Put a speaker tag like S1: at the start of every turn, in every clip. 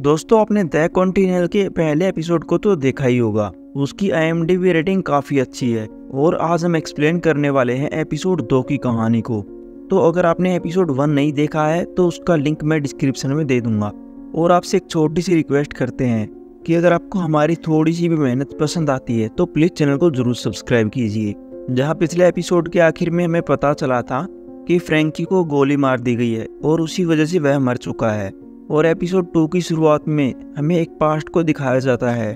S1: दोस्तों, आपने the continental के पहले एपिसोड को तो देखा ही होगा। उसकी आईएमडीबी रेटिंग काफ़ी अच्छी है और आज हम एक्सप्लेन करने वाले हैं एपिसोड दो की कहानी को। तो अगर आपने एपिसोड वन नहीं देखा है तो उसका लिंक मैं डिस्क्रिप्शन में दे दूँगा। और आपसे एक छोटी सी रिक्वेस्ट करते हैं कि अगर आपको हमारी थोड़ी सी भी मेहनत पसंद आती है तो प्लीज़ चैनल को ज़रूर सब्सक्राइब कीजिए। जहाँ पिछले एपिसोड के आखिर में हमें पता चला था कि फ्रैंकी को गोली मार दी गई है और उसी वजह से वह मर चुका है। और एपिसोड टू की शुरुआत में हमें एक पास्ट को दिखाया जाता है,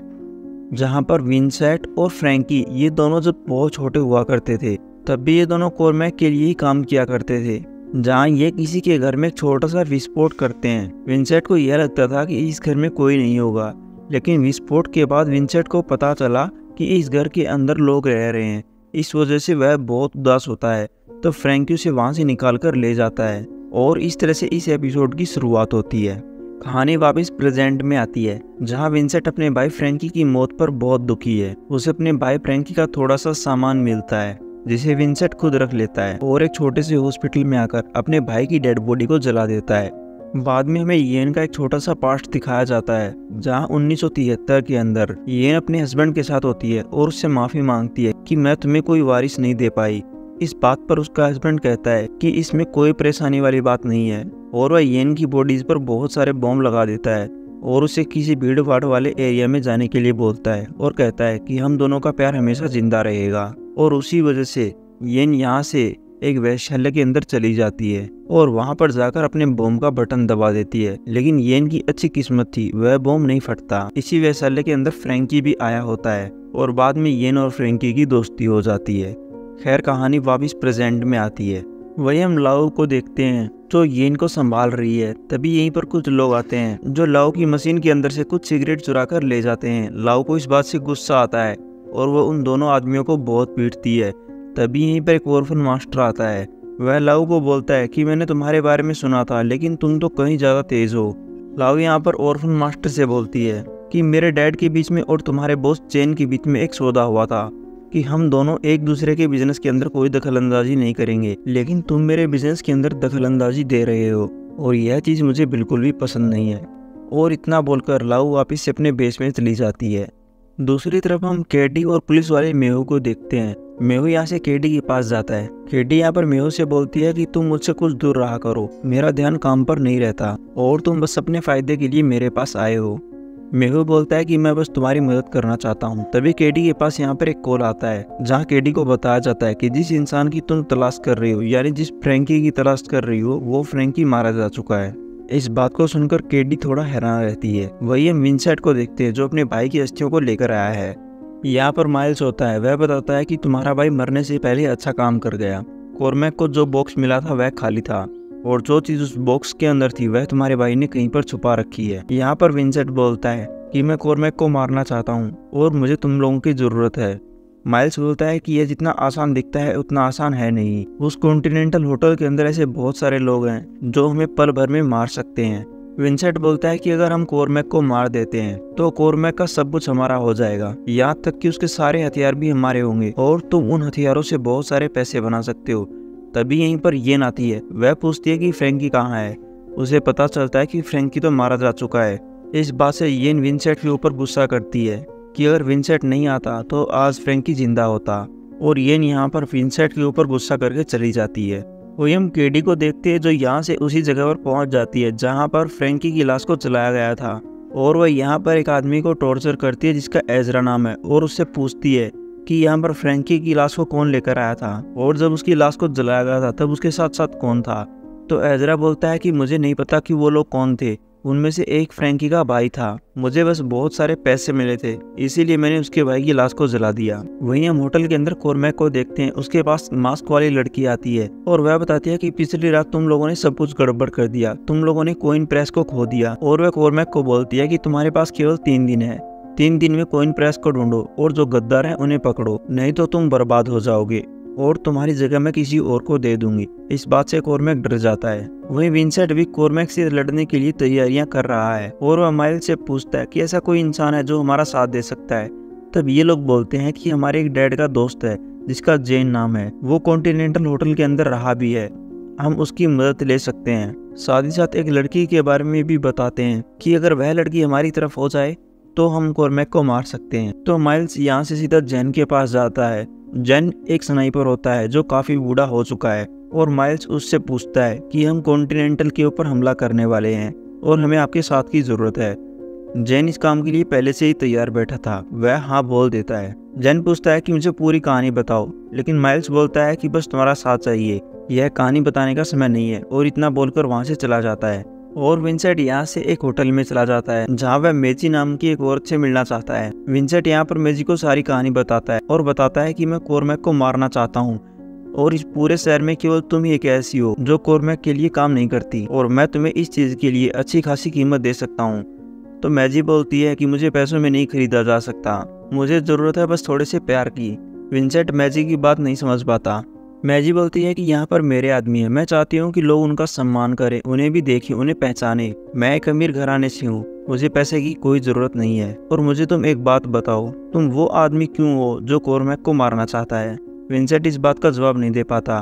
S1: जहाँ पर विंसेट और फ्रैंकी ये दोनों जब बहुत छोटे हुआ करते थे, तब भी ये दोनों कोरमैक के लिए ही काम किया करते थे। जहाँ ये किसी के घर में छोटा सा विस्फोट करते हैं, विंसेट को यह लगता था कि इस घर में कोई नहीं होगा, लेकिन विस्फोट के बाद विंसेट को पता चला कि इस घर के अंदर लोग रह रहे हैं। इस वजह से वह बहुत उदास होता है तो फ्रैंकी उसे वहाँ से निकाल कर ले जाता है। और इस तरह से इस एपिसोड की शुरुआत होती है। कहानी वापस प्रेजेंट में आती है, जहाँ विंसेंट अपने भाई फ्रेंकी की मौत पर बहुत दुखी है। उसे अपने भाई फ्रैंकी का थोड़ा सा सामान मिलता है, जिसे विंसेंट खुद रख लेता है और एक छोटे से हॉस्पिटल में आकर अपने भाई की डेड बॉडी को जला देता है। बाद में हमें येन का एक छोटा सा पास्ट दिखाया जाता है, जहाँ उन्नीस सौ तिहत्तर के अंदर येन अपने हस्बैंड के साथ होती है और उससे माफ़ी मांगती है कि मैं तुम्हें कोई वारिस नहीं दे पाई। इस बात पर उसका हस्बैंड कहता है कि इसमें कोई परेशानी वाली बात नहीं है और वह येन की बॉडीज पर बहुत सारे बॉम्ब लगा देता है और उसे किसी भीड़ भाड़ वाले एरिया में जाने के लिए बोलता है और कहता है कि हम दोनों का प्यार हमेशा ज़िंदा रहेगा और उसी वजह से येन यहाँ से एक वैश्यालय के अंदर चली जाती है और वहाँ पर जाकर अपने बॉम्ब का बटन दबा देती है। लेकिन येन की अच्छी किस्मत थी, वह बॉम्ब नहीं फटता। इसी वैशाल्य के अंदर फ्रेंकी भी आया होता है और बाद में येन और फ्रेंकी की दोस्ती हो जाती है। खैर कहानी वापस प्रेजेंट में आती है। वही हम लाओ को देखते हैं, जो ये इनको संभाल रही है, तभी यहीं पर कुछ लोग आते हैं, जो लाओ की मशीन के अंदर से कुछ सिगरेट चुरा कर ले जाते हैं। लाओ को इस बात से गुस्सा आता है, और वह उन दोनों आदमियों को बहुत पीटती है। तभी यहीं पर एक ओरफन मास्टर आता है। वह लाओ को बोलता है कि मैंने तुम्हारे बारे में सुना था, लेकिन तुम तो कहीं ज़्यादा तेज़ हो। लाओ यहाँ पर ओरफन मास्टर से बोलती है कि मेरे डैड के बीच में और तुम्हारे बोस चेन के बीच में एक सौदा हुआ था। कि हम दोनों एक दूसरे के बिज़नेस के अंदर कोई दखल अंदाजी नहीं करेंगे। लेकिन तुम मेरे बिज़नेस के अंदर दखल अंदाजी दे रहे हो, और यह चीज़ मुझे बिल्कुल भी पसंद नहीं है। और इतना बोलकर लाऊ वापिस से अपने बेस में चली जाती है। दूसरी तरफ़ हम केडी और पुलिस वाले मेहू को देखते हैं। मेहू यहाँ से केडी के पास जाता है। केडी यहाँ पर मेहू से बोलती है कि तुम मुझसे कुछ दूर रहा करो। मेरा ध्यान काम पर नहीं रहता, और तुम बस अपने फ़ायदे के लिए मेरे पास आए हो। मेहुल बोलता है कि मैं बस तुम्हारी मदद करना चाहता हूँ। तभी केडी के पास यहाँ पर एक कॉल आता है, जहाँ केडी को बताया जाता है कि जिस इंसान की तुम तलाश कर रही हो, यानी जिस फ्रेंकी की तलाश कर रही हो, वो फ्रेंकी मारा जा चुका है। इस बात को सुनकर केडी थोड़ा हैरान रहती है। वही हम विंसेट को देखते हैं, जो अपने भाई की अस्थियों को लेकर आया है। यहाँ पर माइल्स होता है, वह बताता है कि तुम्हारा भाई मरने से पहले अच्छा काम कर गया। कोरमैक को जो बॉक्स मिला था, वह खाली था। और जो चीज़ उस बॉक्स के अंदर थी, वह तुम्हारे भाई ने कहीं पर छुपा रखी है। यहाँ पर विंसेट बोलता है कि मैं कोरमैक को मारना चाहता हूँ और मुझे तुम लोगों की ज़रूरत है। माइल्स बोलता है कि यह जितना आसान दिखता है, उतना आसान है नहीं। उस कॉन्टिनेंटल होटल के अंदर ऐसे बहुत सारे लोग हैं, जो हमें पल भर में मार सकते हैं। विंसेट बोलता है कि अगर हम कोरमैक को मार देते हैं तो कोरमैक का सब कुछ हमारा हो जाएगा। यहाँ तक कि उसके सारे हथियार भी हमारे होंगे, और तुम उन हथियारों से बहुत सारे पैसे बना सकते हो। तभी यहीं पर येन आती है। वह पूछती है कि फ्रेंकी कहाँ है? उसे पता चलता है कि फ्रेंकी तो मारा जा चुका है। इस बात से येन विंसेट के ऊपर गुस्सा करती है कि अगर विंसेट नहीं आता तो आज फ्रेंकी ज़िंदा होता और येन यहाँ पर विंसेट के ऊपर गुस्सा करके चली जाती है। हम केडी को देखते है जो यहाँ से उसी जगह पर पहुँच जाती है जहाँ पर फ्रेंकी की लाश को चलाया गया था और वह यहाँ पर एक आदमी को टॉर्चर करती है जिसका एजरा नाम है और उससे पूछती है कि यहाँ पर फ्रेंकी की लाश को कौन लेकर आया था और जब उसकी लाश को जलाया गया था, तब उसके साथ साथ कौन था? तो एजरा बोलता है कि मुझे नहीं पता कि वो लोग कौन थे। उनमें से एक फ्रेंकी का भाई था। मुझे बस बहुत सारे पैसे मिले थे, इसीलिए मैंने उसके भाई की लाश को जला दिया। वहीं हम होटल के अंदर कोरमैक को देखते हैं। उसके पास मास्क वाली लड़की आती है और वह बताती है कि पिछली रात तुम लोगों ने सब कुछ गड़बड़ कर दिया। तुम लोगों ने कोइन प्रेस को खो दिया और वह कोरमैक को बोलती है कि तुम्हारे पास केवल तीन दिन है। तीन दिन में कोइन प्रेस को ढूंढो और जो गद्दार हैं उन्हें पकड़ो, नहीं तो तुम बर्बाद हो जाओगे और तुम्हारी जगह मैं किसी और को दे दूँगी। इस बात से कोरमैक डर जाता है। वही विंसेंट भी कोरमैक से लड़ने के लिए तैयारियाँ कर रहा है और वह माइल से पूछता है कि ऐसा कोई इंसान है जो हमारा साथ दे सकता है? तब ये लोग बोलते हैं कि हमारे एक डैड का दोस्त है, जिसका जेन नाम है। वो कॉन्टिनेंटल होटल के अंदर रहा भी है। हम उसकी मदद ले सकते हैं। साथ ही साथ एक लड़की के बारे में भी बताते हैं कि अगर वह लड़की हमारी तरफ़ हो जाए तो हम कोरमैक को मार सकते हैं। तो माइल्स यहाँ से सीधा जैन के पास जाता है। जैन एक स्नाइपर होता है, जो काफ़ी बूढ़ा हो चुका है और माइल्स उससे पूछता है कि हम कॉन्टिनेंटल के ऊपर हमला करने वाले हैं और हमें आपके साथ की ज़रूरत है। जैन इस काम के लिए पहले से ही तैयार बैठा था। वह हाँ बोल देता है। जैन पूछता है कि मुझे पूरी कहानी बताओ, लेकिन माइल्स बोलता है कि बस तुम्हारा साथ चाहिए। यह कहानी बताने का समय नहीं है और इतना बोलकर वहाँ से चला जाता है। और विंसेट यहाँ से एक होटल में चला जाता है, जहाँ वह मेजी नाम की एक औरत से मिलना चाहता है। विंसेट यहाँ पर मेजी को सारी कहानी बताता है और बताता है कि मैं कोरमैक को मारना चाहता हूँ। और इस पूरे शहर में केवल तुम ही एक ऐसी हो, जो कोरमैक के लिए काम नहीं करती, और मैं तुम्हें इस चीज़ के लिए अच्छी खासी कीमत दे सकता हूँ। तो मैजी बोलती है कि मुझे पैसों में नहीं खरीदा जा सकता। मुझे ज़रूरत है बस थोड़े से प्यार की। विंसेंट मैजी की बात नहीं समझ पाता। मैजी बोलती है कि यहाँ पर मेरे आदमी है। मैं चाहती हूँ कि लोग उनका सम्मान करें, उन्हें भी देखें, उन्हें पहचाने। मैं एक अमीर घराने से हूँ। मुझे पैसे की कोई ज़रूरत नहीं है। और मुझे तुम एक बात बताओ, तुम वो आदमी क्यों हो जो कोरमैक को मारना चाहता है? विंसेंट इस बात का जवाब नहीं दे पाता।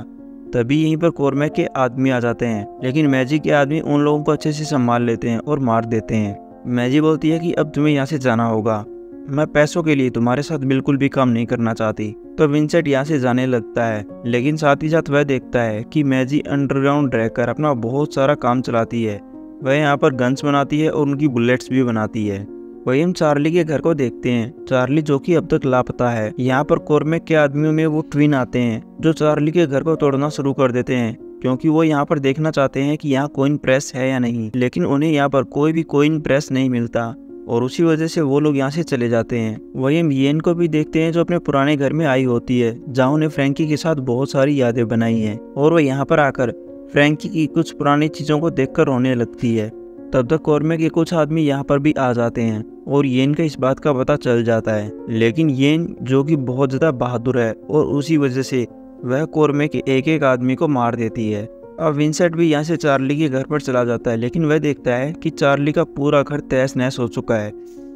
S1: तभी यहीं पर कोरमैक के आदमी आ जाते हैं, लेकिन मैजी के आदमी उन लोगों को अच्छे से संभाल लेते हैं और मार देते हैं। मैजी बोलती है कि अब तुम्हें यहाँ से जाना होगा। मैं पैसों के लिए तुम्हारे साथ बिल्कुल भी काम नहीं करना चाहती। तो विंसेंट यहाँ से जाने लगता है, लेकिन साथ ही साथ वह देखता है कि मैजी अंडरग्राउंड रहकर अपना बहुत सारा काम चलाती है। वह यहाँ पर गन्स बनाती है और उनकी बुलेट्स भी बनाती है। वही हम चार्ली के घर को देखते हैं। चार्ली जो कि अब तक लापता है। यहाँ पर कोरमेक के आदमियों में वो ट्विन आते हैं, जो चार्ली के घर को तोड़ना शुरू कर देते हैं, क्योंकि वो यहाँ पर देखना चाहते हैं कि यहाँ कोइन प्रेस है या नहीं। लेकिन उन्हें यहाँ पर कोई भी कोइन प्रेस नहीं मिलता। और उसी वजह से वो लोग यहाँ से चले जाते हैं। वही हम येन को भी देखते हैं जो अपने पुराने घर में आई होती है, जहाँ उन्हें फ्रेंकी के साथ बहुत सारी यादें बनाई हैं। और वह यहाँ पर आकर फ्रेंकी की कुछ पुरानी चीज़ों को देखकर रोने लगती है। तब तक कौरमे के कुछ आदमी यहाँ पर भी आ जाते हैं, और येन का इस बात का पता चल जाता है। लेकिन येन, जो कि बहुत ज़्यादा बहादुर है, और उसी वजह से वह कोरमे के एक एक आदमी को मार देती है। अब विंसेंट भी यहाँ से चार्ली के घर पर चला जाता है, लेकिन वह देखता है कि चार्ली का पूरा घर तहस नहस हो चुका है।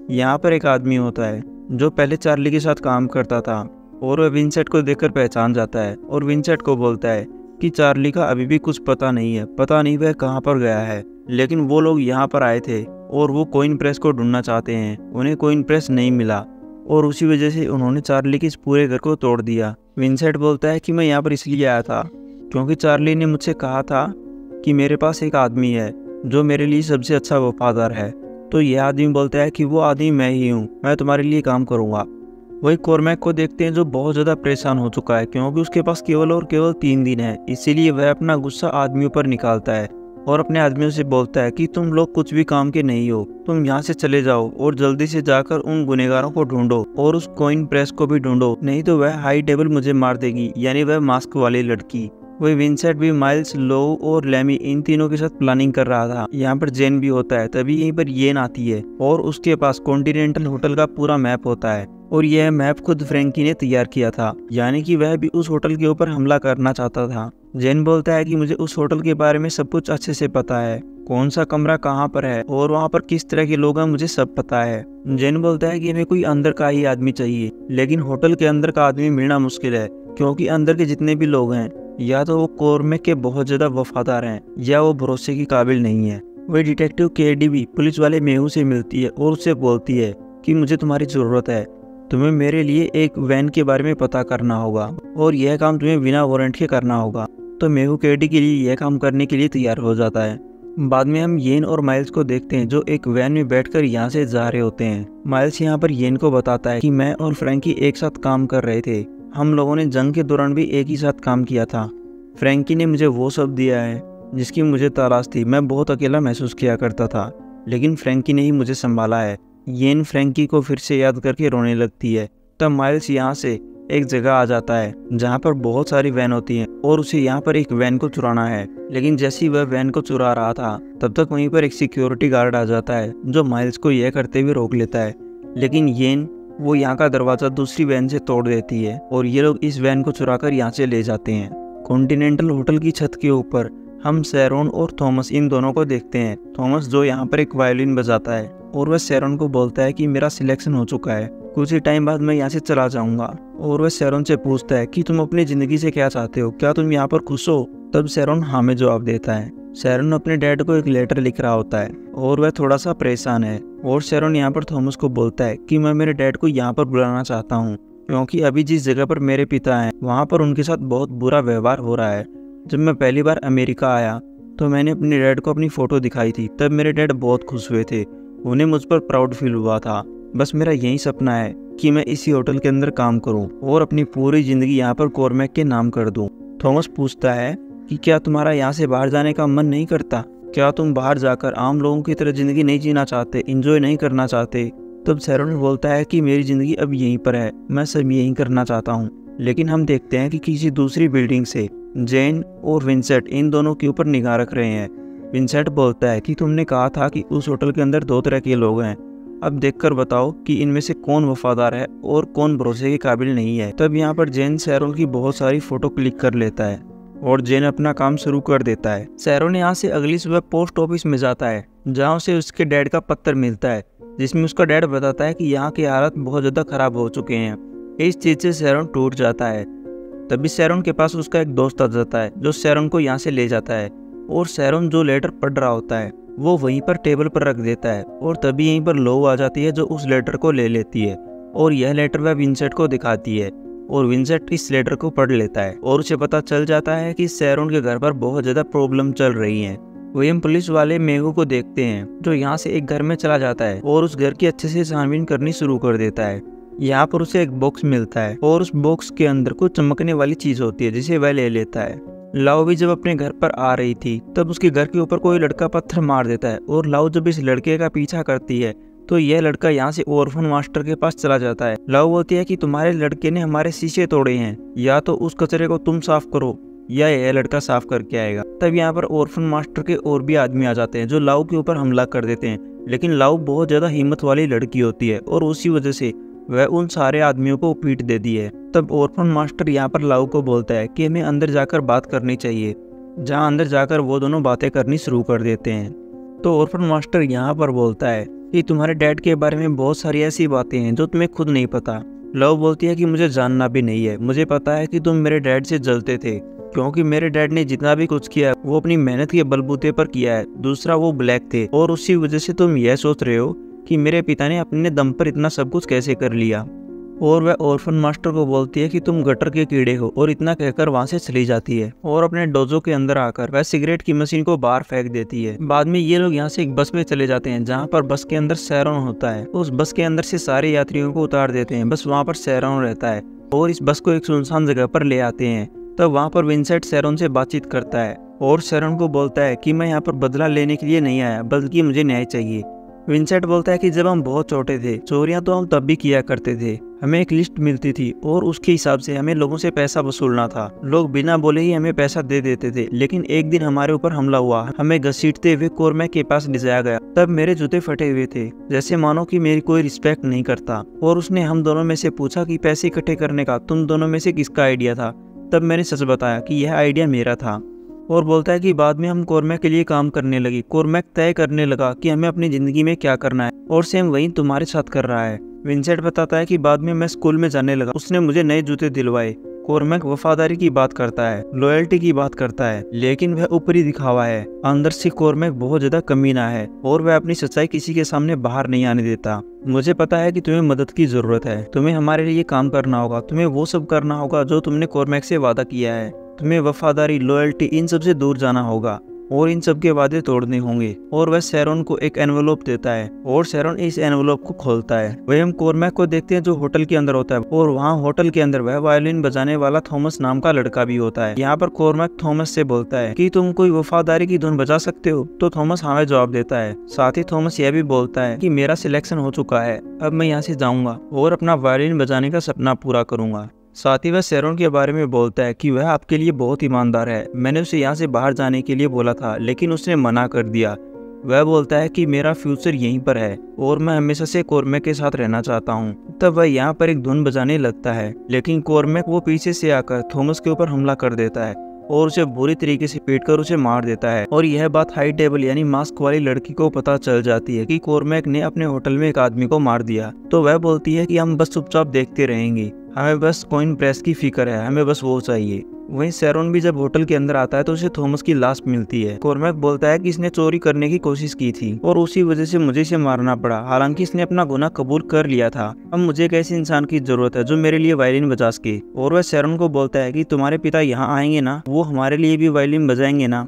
S1: यहाँ पर एक आदमी होता है, जो पहले चार्ली के साथ काम करता था, और वह विंसेंट को देखकर पहचान जाता है, और विंसेंट को बोलता है कि चार्ली का अभी भी कुछ पता नहीं है, पता नहीं वह कहाँ पर गया है, लेकिन वो लोग यहाँ पर आए थे, और वो कोइन प्रेस को ढूंढना चाहते हैं, उन्हें कोइन प्रेस नहीं मिला, और उसी वजह से उन्होंने चार्ली के इस पूरे घर को तोड़ दिया। विंसेंट बोलता है कि मैं यहाँ पर इसलिए आया था क्योंकि चार्ली ने मुझसे कहा था कि मेरे पास एक आदमी है, जो मेरे लिए सबसे अच्छा वफादार है। तो यह आदमी बोलता है कि वो आदमी मैं ही हूँ, मैं तुम्हारे लिए काम करूँगा। वही कोरमैक को देखते हैं जो बहुत ज़्यादा परेशान हो चुका है, क्योंकि उसके पास केवल और केवल तीन दिन है, इसीलिए वह अपना गुस्सा आदमियों पर निकालता है और अपने आदमियों से बोलता है कि तुम लोग कुछ भी काम के नहीं हो, तुम यहाँ से चले जाओ और जल्दी से जाकर उन गुनेगारों को ढूंढो और उस कोइन प्रेस को भी ढूंढो, नहीं तो वह हाई टेबल मुझे मार देगी, यानी वह मास्क वाली लड़की। वही विंसेट भी माइल्स लो और लेमी इन तीनों के साथ प्लानिंग कर रहा था। यहाँ पर जेन भी होता है, तभी यहीं पर येन आती है और उसके पास कॉन्टिनेंटल होटल का पूरा मैप होता है और यह मैप खुद फ्रेंकी ने तैयार किया था, यानी कि वह भी उस होटल के ऊपर हमला करना चाहता था। जेन बोलता है कि मुझे उस होटल के बारे में सब कुछ अच्छे से पता है, कौन सा कमरा कहाँ पर है और वहाँ पर किस तरह के लोग हैं मुझे सब पता है। जेन बोलता है कि हमें कोई अंदर का ही आदमी चाहिए, लेकिन होटल के अंदर का आदमी मिलना मुश्किल है, क्योंकि अंदर के जितने भी लोग हैं या तो वो कोरमे के बहुत ज़्यादा वफादार हैं, या वो भरोसे के काबिल नहीं है। वही डिटेक्टिव के भी पुलिस वाले मेहू से मिलती है और उससे बोलती है कि मुझे तुम्हारी ज़रूरत है। तुम्हें मेरे लिए एक वैन के बारे में पता करना होगा और यह काम तुम्हें बिना वारंट के करना होगा। तो मेहू केडी के लिए यह काम करने के लिए तैयार हो जाता है। बाद में हम येन और माइल्स को देखते हैं जो एक वैन में बैठकर यहाँ से जा रहे होते हैं। माइल्स यहाँ पर येन को बताता है कि मैं और फ्रैंकी एक साथ काम कर रहे थे। हम लोगों ने जंग के दौरान भी एक ही साथ काम किया था। फ्रैंकी ने मुझे वो सब दिया है, जिसकी मुझे तलाश थी। मैं बहुत अकेला महसूस किया करता था, लेकिन फ्रैंकी ने ही मुझे संभाला है। येन फ्रैंकी को फिर से याद करके रोने लगती है। तब माइल्स यहाँ से एक जगह आ जाता है, जहाँ पर बहुत सारी वैन होती हैं, और उसे यहाँ पर एक वैन को चुराना है। लेकिन जैसे ही वह वैन को चुरा रहा था, तब तक वहीं पर एक सिक्योरिटी गार्ड आ जाता है, जो माइल्स को यह करते हुए रोक लेता है। लेकिन येन वो यहाँ का दरवाज़ा दूसरी वैन से तोड़ देती है और ये लोग इस वैन को चुरा कर यहाँ से ले जाते हैं। कॉन्टिनेंटल होटल की छत के ऊपर हम सैरोन और थॉमस इन दोनों को देखते हैं। थॉमस जो यहाँ पर एक वायलिन बजाता है और वह सैरोन को बोलता है कि मेरा सिलेक्शन हो चुका है। कुछ ही टाइम बाद मैं यहाँ से चला जाऊँगा और वह सैरोन से पूछता है कि तुम अपनी ज़िंदगी से क्या चाहते हो? क्या तुम यहाँ पर खुश हो? तब सैरोन हाँ में जवाब देता है। सैरोन अपने डैड को एक लेटर लिख रहा होता है और वह थोड़ा सा परेशान है। और सैरोन यहाँ पर थॉमस को बोलता है कि मैं मेरे डैड को यहाँ पर बुलाना चाहता हूँ, क्योंकि अभी जिस जगह पर मेरे पिता हैं, वहाँ पर उनके साथ बहुत बुरा व्यवहार हो रहा है। जब मैं पहली बार अमेरिका आया तो मैंने अपने डैड को अपनी फ़ोटो दिखाई थी। तब मेरे डैड बहुत खुश हुए थे। उन्हें मुझ पर प्राउड फील हुआ था। बस मेरा यही सपना है कि मैं इसी होटल के अंदर काम करूँ और अपनी पूरी ज़िंदगी यहाँ पर कोरमैक के नाम कर दूँ। थॉमस पूछता है कि क्या तुम्हारा यहाँ से बाहर जाने का मन नहीं करता? क्या तुम बाहर जाकर आम लोगों की तरह ज़िंदगी नहीं जीना चाहते इंजॉय नहीं करना चाहते? तब सैरोन बोलता है कि मेरी ज़िंदगी अब यहीं पर है, मैं सब यहीं करना चाहता हूँ। लेकिन हम देखते हैं कि किसी दूसरी बिल्डिंग से जेन और विंसेट इन दोनों के ऊपर निगाह रख रहे हैं। विंसेट बोलता है कि तुमने कहा था कि उस होटल के अंदर दो तरह के लोग हैं। अब देखकर बताओ कि इनमें से कौन वफादार है और कौन भरोसे के काबिल नहीं है। तब यहाँ पर जेन सैरोन की बहुत सारी फ़ोटो क्लिक कर लेता है। और जेन अपना काम शुरू कर देता है। सैरोन यहाँ से अगली सुबह पोस्ट ऑफ़िस में जाता है, जहाँ उसे उसके डैड का पत्र मिलता है, जिसमें उसका डैड बताता है कि यहाँ की हालत बहुत ज़्यादा खराब हो चुके हैं। इस चीज़ से सैरोन टूट जाता है। तभी सैरोन के पास उसका एक दोस्त आ जाता है, जो सैरोन को यहाँ से ले जाता है, और सैरोन जो लेटर पढ़ रहा होता है, वो वहीं पर टेबल पर रख देता है, और तभी यहीं पर लो आ जाती है जो उस लेटर को ले लेती है, और यह लेटर वह विंसेट को दिखाती है। और विंसेट इस लेटर को पढ़ लेता है और उसे पता चल जाता है कि सैरोन के घर पर बहुत ज़्यादा प्रॉब्लम चल रही है। विलियम पुलिस वाले मेघू को देखते हैं, जो यहाँ से एक घर में चला जाता है और उस घर की अच्छे से छानबीन करनी शुरू कर देता है। यहाँ पर उसे एक बॉक्स मिलता है और उस बॉक्स के अंदर कुछ चमकने वाली चीज़ होती है, जिसे वह ले लेता है। लाओ भी जब अपने घर पर आ रही थी, तब उसके घर के ऊपर कोई लड़का पत्थर मार देता है और लाओ जब इस लड़के का पीछा करती है तो यह लड़का यहाँ से ओरफन मास्टर के पास चला जाता है। लाओ बोलती है कि तुम्हारे लड़के ने हमारे शीशे तोड़े हैं। या तो उस कचरे को तुम साफ़ करो, या यह लड़का साफ़ करके आएगा। तब यहाँ पर ओरफन मास्टर के और भी आदमी आ जाते हैं, जो लाऊ के ऊपर हमला कर देते हैं। लेकिन लाऊ बहुत ज़्यादा हिम्मत वाली लड़की होती है और उसी वजह से वह उन सारे आदमियों को पीट देती है। तब ओरफन मास्टर यहाँ पर लाऊ को बोलता है कि हमें अंदर जाकर बात करनी चाहिए। जहाँ अंदर जाकर वो दोनों बातें करनी शुरू कर देते हैं। तो ओरफन मास्टर यहाँ पर बोलता है कि तुम्हारे डैड के बारे में बहुत सारी ऐसी बातें हैं जो तुम्हें खुद नहीं पता। लव बोलती है कि मुझे जानना भी नहीं है। मुझे पता है कि तुम मेरे डैड से जलते थे, क्योंकि मेरे डैड ने जितना भी कुछ किया, वो अपनी मेहनत के बलबूते पर किया है। दूसरा, वो ब्लैक थे, और उसी वजह से तुम यह सोच रहे हो कि मेरे पिता ने अपने दम पर इतना सब कुछ कैसे कर लिया। और वह ऑर्फन मास्टर को बोलती है कि तुम गटर के कीड़े हो और इतना कहकर वहाँ से चली जाती है और अपने डोजो के अंदर आकर वह सिगरेट की मशीन को बाहर फेंक देती है। बाद में ये लोग यहाँ से एक बस में चले जाते हैं, जहाँ पर बस के अंदर सैरोन होता है। उस बस के अंदर से सारे यात्रियों को उतार देते हैं। बस वहाँ पर सैरोन रहता है और इस बस को एक सुनसान जगह पर ले आते हैं। तब वहाँ पर विंसेंट सैरोन से बातचीत करता है और सैरोन को बोलता है कि मैं यहाँ पर बदला लेने के लिए नहीं आया, बल्कि मुझे न्याय चाहिए। विंसेंट बोलता है कि जब हम बहुत छोटे थे, चोरियाँ तो हम तब भी किया करते थे। हमें एक लिस्ट मिलती थी और उसके हिसाब से हमें लोगों से पैसा वसूलना था। लोग बिना बोले ही हमें पैसा दे देते थे, लेकिन एक दिन हमारे ऊपर हमला हुआ। हमें घसीटते हुए कोरमे के पास ले जाया गया। तब मेरे जूते फटे हुए थे। जैसे मानो कि मेरी कोई रिस्पेक्ट नहीं करता। और उसने हम दोनों में से पूछा कि पैसे इकट्ठे करने का, तुम दोनों में से किसका आइडिया था? तब मैंने सच बताया कि यह आइडिया मेरा था। और बोलता है कि बाद में हम कोरमैक के लिए काम करने लगे। कोरमैक तय करने लगा कि हमें अपनी ज़िंदगी में क्या करना है। और सेम वही तुम्हारे साथ कर रहा है। विंसेंट बताता है कि बाद में मैं स्कूल में जाने लगा। उसने मुझे नए जूते दिलवाए। कोरमैक वफादारी की बात करता है। लॉयल्टी की बात करता है। लेकिन वह ऊपरी दिखावा है। अंदर से कोरमैक बहुत ज़्यादा कमीना है। और वह अपनी सच्चाई किसी के सामने बाहर नहीं आने देता। मुझे पता है कि तुम्हें मदद की ज़रूरत है। तुम्हें हमारे लिए काम करना होगा। तुम्हें वो सब करना होगा जो तुमने कोरमैक से वादा किया है। तुम्हें वफादारी लॉयल्टी इन सबसे दूर जाना होगा और इन सब के वादे तोड़ने होंगे। और वह सैरोन को एक एनवेलोप देता है और सैरोन इस एनवेलोप को खोलता है। वह हम कोरमैक को देखते हैं जो होटल के अंदर होता है और वहाँ होटल के अंदर वह वायलिन बजाने वाला थॉमस नाम का लड़का भी होता है। यहाँ पर कोरमैक थॉमस से बोलता है कि तुम कोई वफादारी की धुन बजा सकते हो? तो थॉमस हमें जवाब देता है। साथ ही थॉमस यह भी बोलता है की मेरा सिलेक्शन हो चुका है। अब मैं यहाँ से जाऊँगा और अपना वायलिन बजाने का सपना पूरा करूँगा। साथ ही वह सैरोन के बारे में बोलता है कि वह आपके लिए बहुत ईमानदार है। मैंने उसे यहाँ से बाहर जाने के लिए बोला था, लेकिन उसने मना कर दिया। वह बोलता है कि मेरा फ्यूचर यहीं पर है, और मैं हमेशा से कोरमैक के साथ रहना चाहता हूँ। तब वह यहाँ पर एक धुन बजाने लगता है, लेकिन कोरमैक वो पीछे से आकर थॉमस के ऊपर हमला कर देता है, और उसे बुरी तरीके से पीट कर उसे मार देता है। और यह बात हाई टेबल यानी मास्क वाली लड़की को पता चल जाती है कि कोरमैक ने अपने होटल में एक आदमी को मार दिया। तो वह बोलती है कि हम बस चुपचाप देखते रहेंगे। हमें बस कोइन प्रेस की फ़िक्र है, हमें बस वो चाहिए। वहीं सैरोन भी जब होटल के अंदर आता है तो उसे थॉमस की लाश मिलती है। कोरमैक बोलता है कि इसने चोरी करने की कोशिश की थी, और उसी वजह से मुझे इसे मारना पड़ा। हालाँकि इसने अपना गुना कबूल कर लिया था। अब मुझे एक ऐसे इंसान की ज़रूरत है, जो मेरे लिए वायलिन बजा सके। और वह सैरोन को बोलता है की तुम्हारे पिता यहाँ आएँगे ना? वो हमारे लिए भी वायलिन बजाएँगे ना?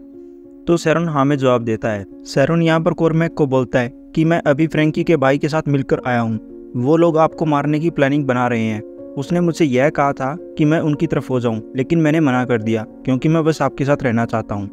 S1: तो सैरोन हाँ में जवाब देता है। सैरोन यहाँ पर कोरमैक को बोलता है कि मैं अभी फ्रेंकी के भाई के साथ मिलकर आया हूँ। वो लोग आपको मारने की प्लानिंग बना रहे हैं। उसने मुझसे यह कहा था कि मैं उनकी तरफ़ हो जाऊँ, लेकिन मैंने मना कर दिया, क्योंकि मैं बस आपके साथ रहना चाहता हूँ।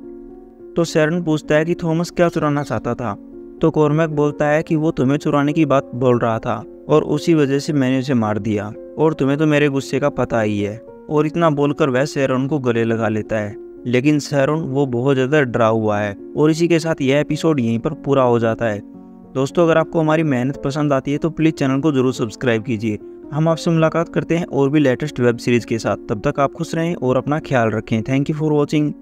S1: तो सैरन पूछता है कि थॉमस क्या चुराना चाहता था? तो कॉर्मैक बोलता है कि वो तुम्हें चुराने की बात बोल रहा था, और उसी वजह से मैंने उसे मार दिया, और तुम्हें तो मेरे गुस्से का पता ही है, और इतना बोलकर वह सैरन को गले लगा लेता है। लेकिन सैरन वो बहुत ज़्यादा डरा हुआ है, और इसी के साथ यह एपिसोड यहीं पर पूरा हो जाता है। दोस्तों, अगर आपको हमारी मेहनत पसंद आती है तो प्लीज़ चैनल को ज़रूर सब्सक्राइब कीजिए हम आपसे मुलाकात करते हैं और भी लेटेस्ट वेब सीरीज़ के साथ। तब तक आप खुश रहें और अपना ख्याल रखें। Thank you for watching